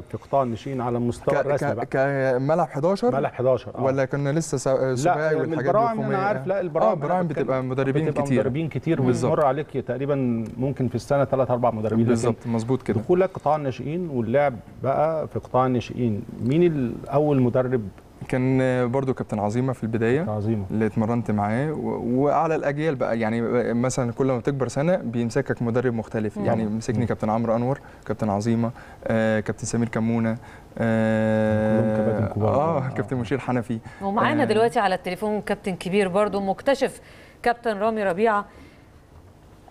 في قطاع الناشئين على المستوى الرسمي بقى كملعب 11 ملعب 11 آه. ولا كنا لسه سباعي لا والحاجات دي البراعم الخماسية؟ أنا عارف لا آه البراعم براعم بتبقى مدربين بتبقى كتير مدربين كتير. وبتمر عليك تقريبا ممكن في السنة ثلاث أربع مدربين بالظبط مظبوط كده دخولك قطاع الناشئين واللعب بقى في قطاع الناشئين مين أول مدرب كان برضو كابتن عظيمة في البداية. عظيمة. اللي اتمرنت معاه. وعلى الأجيال بقى يعني مثلا كل ما تكبر سنة بيمسكك مدرب مختلف. مم. يعني مسكني كابتن عمرو أنور كابتن عظيمة آه كابتن سمير كمونة آه كلهم كباتن كبار. آه آه. كابتن مشير حنفي. ومعانا آه. دلوقتي على التليفون كابتن كبير برضو مكتشف كابتن رامي ربيعة.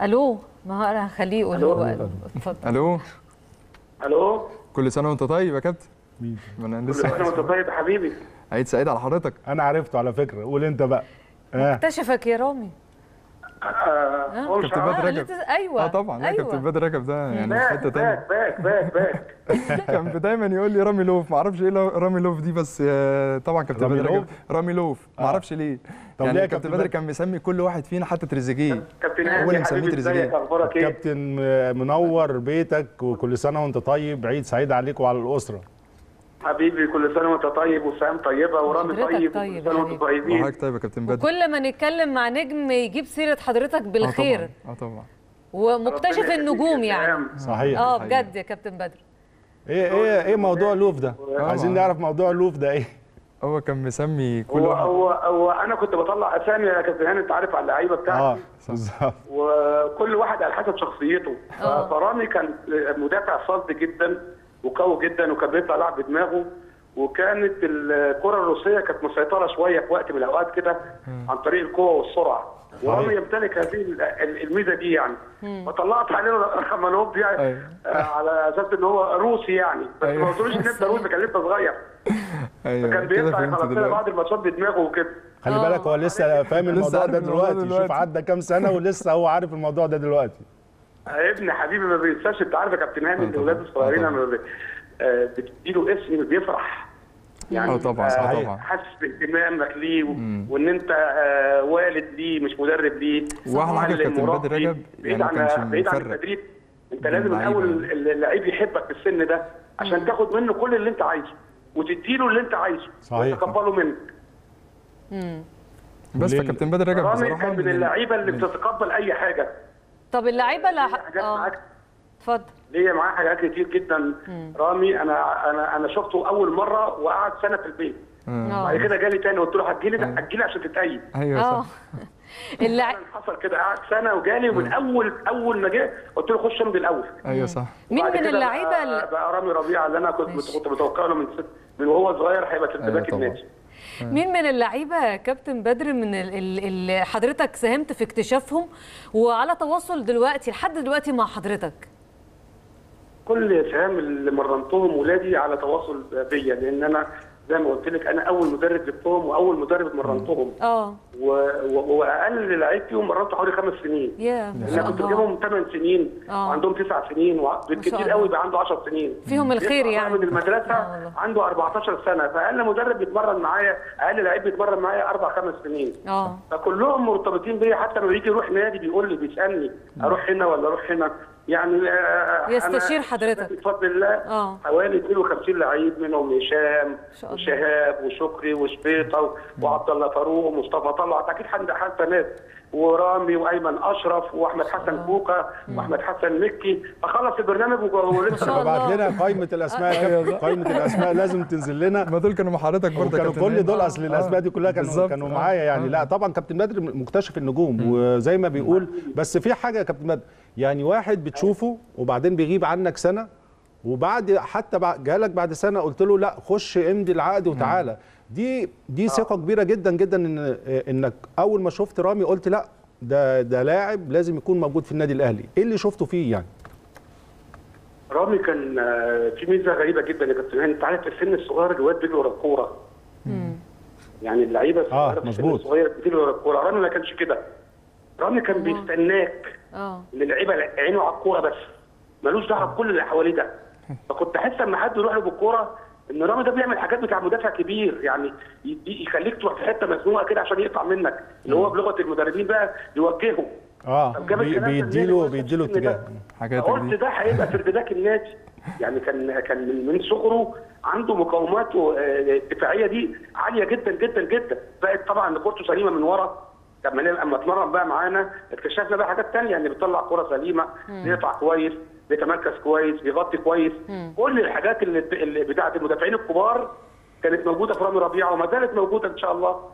ألو؟ ما أنا هخليه يقول اتفضل. ألو؟ ألو؟ كل سنة وأنت طيب يا كابتن؟ أنا كل سنة لسه وأنت طيب يا حبيبي. عيد سعيد على حضرتك. أنا عرفته على فكرة. قول أنت بقى. اكتشفك يا رامي. آه، مش كابتن. بدر آه، رجب. أيوه. آه طبعا. لا كابتن بدر رجب ده يعني في باك حتة تانية. باك باك باك باك. كان دايما يقول لي رامي love. ما أعرفش إيه رامي love دي بس آه، طبعا كابتن رامي بدر رجب. love؟ رامي love. ما آه. أعرفش ليه. طب يعني ليه يا كابتن بدر؟ كان مسمي كل واحد فينا حتى تريزيجيه. كابتن هو اللي مسميه تريزيجيه. إيه؟ كابتن منور بيتك وكل سنة وأنت طيب. عيد سعيد عليك وعلى الأسرة. حبيبي كل سنة وأنت طيب وسام طيبة ورامي حضرتك طيب طيب كل سنة يا وأنتم حبيبي. طيبين. وحضرتك طيب يا كابتن بدر. وكل ما نتكلم مع نجم يجيب سيرة حضرتك بالخير آه طبعا آه طبعا. ومكتشف النجوم يعني. صحيح آه. بجد يا كابتن بدر. إيه إيه إيه موضوع لوف ده؟ آه. عايزين نعرف موضوع لوف ده إيه؟ هو كان مسمي كل هو واحد. هو هو أنا كنت بطلع أسامي يا كابتن هاني أنت عارف على اللعيبة آه بتاعتي بالظبط. وكل واحد على حسب شخصيته. آه. فرامي كان مدافع صلب جدا. وقوي جدا وكان بيطلع لعب بدماغه. وكانت الكرة الروسية كانت مسيطرة شوية في وقت من الأوقات كده عن طريق القوة والسرعة. ورامي يمتلك هذه ال- ال- الميزة دي يعني. فطلعت عليه رخمانوف يعني أيوة. آه، على أساس إن هو روسي يعني. بس أيوة. ما قلتلوش إن انت روسي كان لسه صغير. أيوه. فكان بيطلع بعض الماتشات بدماغه وكده. خلي آه. بالك هو لسه فاهم لسه الموضوع ده دلوقتي دلوقتي. شوف عدى كام سنة ولسه هو عارف الموضوع ده دلوقتي. ابن حبيبي ما بينساش. انت عارف يا كابتن هاني طبعا. الاولاد الصغيرين لما بتديله اسم بيفرح. آه طبعا صح آه، طبعا. حاسس باهتمامك ليه وإن انت آه، والد ليه مش مدرب ليه. واحلى حاجة كابتن بدر. رجب بعيد يعني ما عن بعيد عن مفرق. التدريب. انت لازم الأول يعني. اللعيب يحبك في السن ده عشان تاخد منه كل اللي انت عايزه وتديله اللي انت عايزه صحيح. وتقبله منك بس وليه- فكابتن بدر رجب رامي بصراحة من اللعيبة اللي بتتقبل أي حاجة. طب اللعيبة حاجات آه. اتفضل. ليا معاه حاجات كتير جدا. رامي أنا أنا أنا شفته أول مرة وقعد سنة في البيت. بعد كده جالي تاني قلت له هتجيلي ده هتجيلي عشان تتأيد أيوه صح. اللع... فعلا حصل كده. قعد سنة وجالي ومن أول أول ما جه قلت له خش امضي الأول. أيوه صح. مين من اللعيبة بقى, رامي ربيعة اللي أنا كنت ماشي. كنت متوقع له من ست من وهو صغير هيبقى أيوة سيرتباك طبعا. النادي. مين من اللعيبة يا كابتن بدر من ال- ال- اللي حضرتك ساهمت في اكتشافهم وعلى تواصل دلوقتي لحد دلوقتي مع حضرتك؟ كل سهام اللي مرنتهم ولادي على تواصل بيا لأن أنا زي ما قلت لك أنا أول مدرب جبتهم وأول مدرب مرنتهم آه. وأقل لعيب فيهم مرنته حوالي خمس سنين. يا ما أنا كنت بجيبهم 8 سنين آه. وعندهم 9 سنين وبالكتير. قوي بقى عنده 10 سنين. فيهم الخير يعني. من المدرسة آه. عنده 14 سنة فأقل مدرب بيتمرن معايا أقل لعيب بيتمرن معايا أربع خمس سنين. آه. فكلهم مرتبطين بيا حتى لما يجي يروح نادي بيقول لي بيسألني أروح هنا ولا أروح هنا؟ يعني آه، يستشير أنا حضرتك. بفضل الله آه. حوالي 52 لعيب منهم هشام شاء الله. وشهاب وشكري وشبيطة وعبد الله فاروق ومصطفى طلعت أكيد حد حتى ناس ورامي وأيمن أشرف وأحمد حسن كوكا وأحمد حسن مكي أخلص البرنامج ولسه. ابعت لنا قائمة الأسماء كابتن قائمة الأسماء لازم تنزل لنا ما دول كانوا مع حضرتك برضه كانوا كل. دول أصل الأسماء دي كلها كانوا. كانوا آه. معايا يعني آه. لا طبعا كابتن بدر مكتشف النجوم وزي ما بيقول بس في حاجة يا كابتن بدر يعني واحد بتشوفه وبعدين بيغيب عنك سنة وبعد حتى بعد جالك بعد سنة قلت له لا خش امضي العقد وتعالى. دي دي ثقة كبيرة جدا جدا ان إنك أول ما شفت رامي قلت لا ده ده لاعب لازم يكون موجود في النادي الأهلي. إيه اللي شفته فيه يعني؟ رامي كان آه، في ميزة غريبة جدا يا كابتن هاني. أنت عارف في السن الصغير الواد بيجري ورا الكورة؟ يعني اللعيبة الصغيرة في السن مظبوط. الصغير بتجري ورا الكورة. رامي ما كانش كده. رامي كان بيستناك. آه. ان اللعيبة عينه على الكورة بس. ملوش دعوة بكل اللي حواليه ده. فكنت أحس لما حد يروح له بالكورة إن رامي ده بيعمل حاجات بتاع مدافع كبير يعني يخليك تروح في حتة مزنوقة كده عشان يقطع منك. اللي هو بلغة المدربين بقى يوجهه. آه بيديله؟ بيديله؟ اتجاه. حاجات قلت ده هيبقى سردباك النادي. يعني كان كان من- من صغره عنده مقاومات آه، الدفاعية دي عالية جدا جدا جدا. بقت طبعا ان كورته سليمة من ورا. لما أما اتمرن بقى معانا اكتشفنا بقى حاجات تانية يعني بيطلع كرة سليمة بيقطع كويس بيتمركز كويس بيغطي كويس. كل الحاجات اللي, اللي بتاعت المدافعين الكبار كانت موجودة في رامي ربيعة وما زالت موجودة إن شاء الله.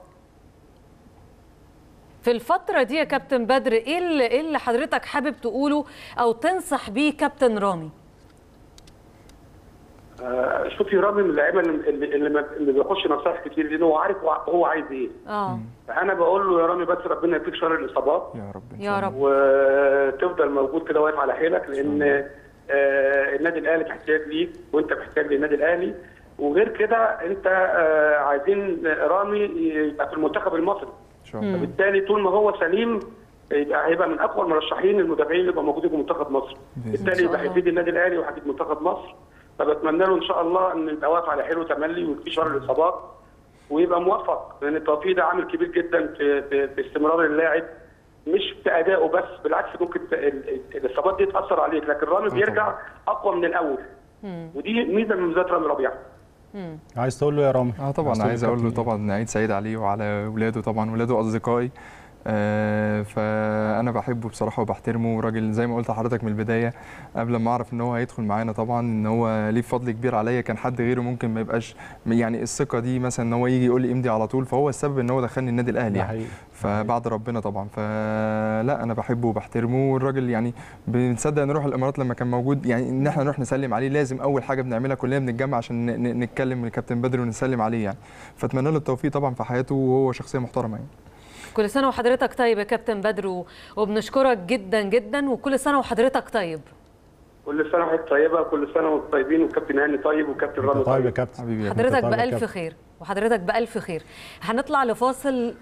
في الفترة دي يا كابتن بدر إيه اللي, إيه اللي حضرتك حابب تقوله أو تنصح بيه كابتن رامي؟ آه، شوفي رامي من اللعيبة اللي, اللي, بيخش نصائح كتير لأن هو عارف هو- عايز إيه. آه. فأنا بقول له يا رامي بس ربنا يديك شر الإصابات يا رب. يا. رب. وتفضل موجود كده واقف على حيلك لأن آه، النادي الأهلي محتاج ليك وأنت محتاج للنادي الأهلي. وغير كده أنت آه، عايزين رامي يبقى في المنتخب المصري. إن شاء الله. فبالتالي طول ما هو سليم يبقى هيبقى من أقوى المرشحين المدافعين اللي يبقى موجودين في منتخب مصر. بالتالي. يبقى هيفيد النادي الأهلي وهيفيد منتخب مصر. فبتمنى له إن شاء الله إن يبقى واقف على حيله تملي ويكفي شر الإصابات ويبقى موفق لأن التوفيق ده عامل كبير جدا في, في, في استمرار اللاعب مش في أدائه بس بالعكس ممكن الإصابات دي تأثر عليك لكن رامي بيرجع أقوى من الأول. ودي ميزة من ميزات رامي ربيعة. عايز تقول له يا رامي؟ آه طبعا عايز أقول له طبعا عيد سعيد عليه وعلى ولاده طبعا ولاده أصدقائي. فأنا بحبه بصراحة وبحترمه. راجل زي ما قلت لحضرتك من البداية قبل ما أعرف إن هو هيدخل معانا طبعا إن هو ليه فضل كبير عليا كان حد غيره ممكن ما يبقاش يعني الثقة دي مثلا إن هو يجي يقول لي امضي على طول فهو السبب إن هو دخلني النادي الأهلي يعني. فبعد ربنا طبعا. فلا أنا بحبه وبحترمه. والراجل يعني بنصدق نروح الإمارات لما كان موجود يعني إن إحنا نروح نسلم عليه لازم أول حاجة بنعملها كلنا بنتجمع عشان نتكلم من الكابتن بدر ونسلم عليه يعني. فأتمنى له التوفيق طبعا في حياته وهو شخصية محترمة يعني. كل سنة وحضرتك طيب يا كابتن بدر و- وبنشكرك جدا جدا وكل سنة وحضرتك طيب. كل سنة وحضرتك طيبة كل سنة وأنتم طيبين والكابتن هاني طيب والكابتن رامي طيب يا طيب. كابتن. حبيبي حضرتك طيب يا بألف. خير وحضرتك بألف خير. هنطلع لفاصل